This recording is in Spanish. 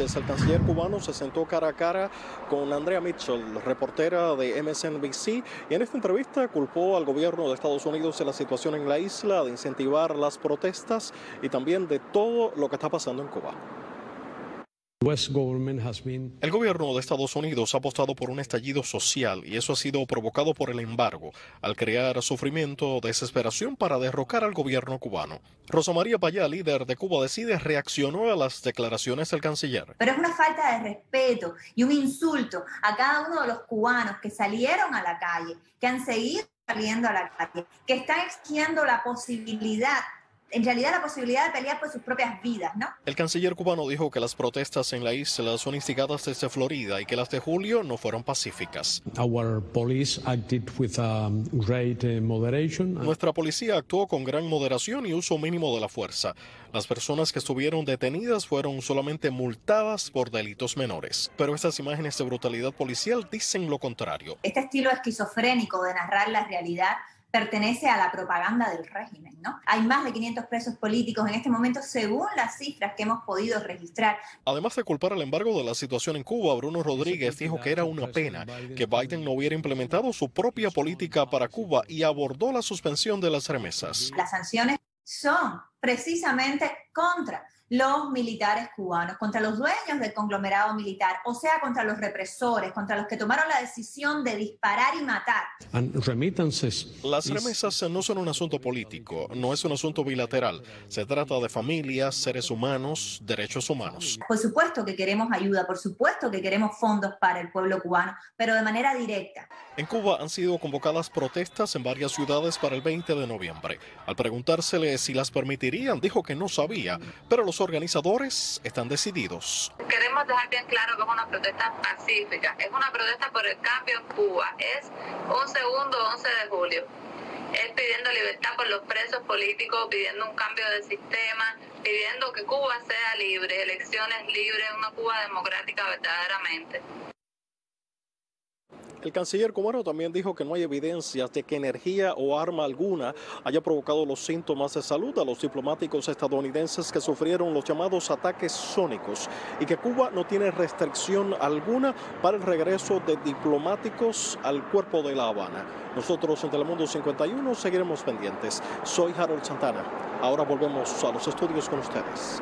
el canciller cubano se sentó cara a cara con Andrea Mitchell, reportera de MSNBC, y en esta entrevista culpó al gobierno de Estados Unidos de la situación en la isla, de incentivar las protestas y también de todo lo que está pasando en Cuba. El gobierno de Estados Unidos ha apostado por un estallido social y eso ha sido provocado por el embargo, al crear sufrimiento desesperación para derrocar al gobierno cubano. Rosa María Payá, líder de Cuba Decide, reaccionó a las declaraciones del canciller. Pero es una falta de respeto y un insulto a cada uno de los cubanos que salieron a la calle, que han seguido saliendo a la calle, que están exigiendo la posibilidad en realidad la posibilidad de pelear por sus propias vidas, ¿no? El canciller cubano dijo que las protestas en la isla son instigadas desde Florida y que las de julio no fueron pacíficas. Nuestra policía actuó con gran moderación y uso mínimo de la fuerza. Las personas que estuvieron detenidas fueron solamente multadas por delitos menores. Pero estas imágenes de brutalidad policial dicen lo contrario. Este estilo esquizofrénico de narrar la realidad pertenece a la propaganda del régimen, ¿no? Hay más de 500 presos políticos en este momento, según las cifras que hemos podido registrar. Además de culpar el embargo de la situación en Cuba, Bruno Rodríguez dijo que era una pena que Biden no hubiera implementado su propia política para Cuba y abordó la suspensión de las remesas. Las sanciones son precisamente contra los militares cubanos, contra los dueños del conglomerado militar, o sea, contra los represores, contra los que tomaron la decisión de disparar y matar. Las remesas no son un asunto político, no es un asunto bilateral. Se trata de familias, seres humanos, derechos humanos. Por supuesto que queremos ayuda, por supuesto que queremos fondos para el pueblo cubano, pero de manera directa. En Cuba han sido convocadas protestas en varias ciudades para el 20 de noviembre. Al preguntársele si las dijo que no sabía, pero los organizadores están decididos. Queremos dejar bien claro que es una protesta pacífica, es una protesta por el cambio en Cuba, es un segundo 11 de julio. Es pidiendo libertad por los presos políticos, pidiendo un cambio de sistema, pidiendo que Cuba sea libre, elecciones libres, una Cuba democrática verdaderamente. El canciller cubano también dijo que no hay evidencias de que energía o arma alguna haya provocado los síntomas de salud a los diplomáticos estadounidenses que sufrieron los llamados ataques sónicos y que Cuba no tiene restricción alguna para el regreso de diplomáticos al cuerpo de La Habana. Nosotros en Telemundo 51 seguiremos pendientes. Soy Harold Santana. Ahora volvemos a los estudios con ustedes.